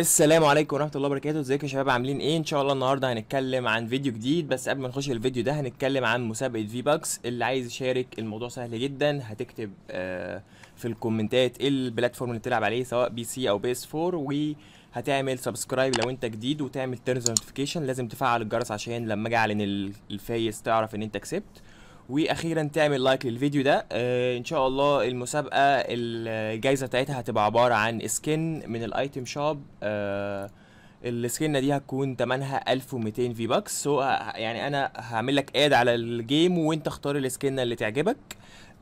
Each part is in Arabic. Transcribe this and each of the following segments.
السلام عليكم ورحمة الله وبركاته. ازيكم يا شباب؟ عاملين إيه؟ ان شاء الله النهارده هنتكلم عن فيديو جديد. بس قبل ما نخش الفيديو ده هنتكلم عن مسابقة V-Bucks اللي عايز يشارك الموضوع سهل جدا هتكتب آه، في الكومنتات ال platform اللي بتلعب عليه سواء PC أو PS 4 وهتعمل subscribe لو انت جديد وتعمل turn notification لازم تفعل الجرس عشان لما أجي اعلن ال- الفايز تعرف ان انت كسبت. وأخيرا تعمل like للفيديو ده. آه إن شاء الله المسابقة الجائزه بتاعتها هتبقى عبارة عن skin من ال item shop آه السكنه دي هتكون تمنها 1200 V-Bucks so يعني أنا هعمل لك add على ال game وإنت اختار السكنه اللي تعجبك.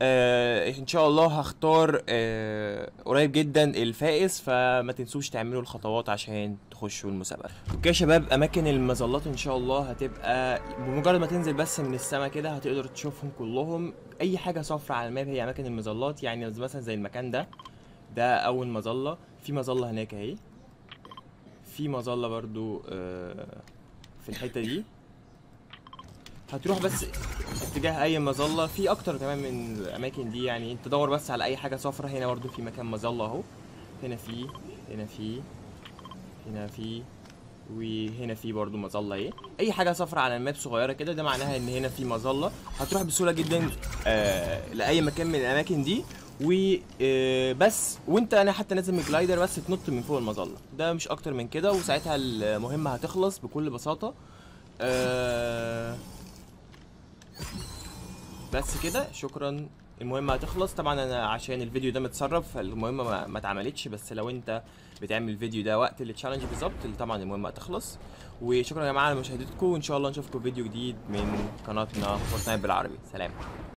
آه إن شاء الله هختار آه قريب جدا الفائز فما تنسوش تعملوا الخطوات عشان تخشوا المسابقة. okay يا شباب أماكن المظلات إن شاء الله هتبقى بمجرد ما تنزل بس من السما كده هتقدر تشوفهم كلهم. أي حاجة صفرا على الماب هي أماكن المظلات يعني مثلا زي المكان ده ده أول مظلة. في مظلة هناك أهي. في مظلة برضو آه، في الحتة دي. هتروح بس اتجاه أي مظلة. في أكتر كمان من الأماكن دي يعني أنت دور بس على أي حاجة صفرا هنا برضو في مكان مظلة أهو. هنا في هنا في هنا في وهنا في برضو مظلة اهي أي حاجة صفرا على ال map صغيرة كده ده معناها إن هنا في مظلة. هتروح بسهولة جدا آه لأي مكان من الأماكن دي. وبس وأنت أنا حتى نازل من ال glider بس تنط من فوق المظلة. ده مش أكتر من كده. وساعتها المهمة هتخلص بكل بساطة. آه بس كده شكرا. المهمة هتخلص. طبعا أنا عشان الفيديو ده متسرب فالمهمة ما, اتعملتش. بس لو أنت بتعمل الفيديو ده وقت ال challenge بالظبط طبعا المهمة هتخلص. وشكرا يا جماعة على مشاهدتكم. وإن شاء الله نشوفكم في فيديو جديد من قناتنا فورتنايت بالعربي. سلام.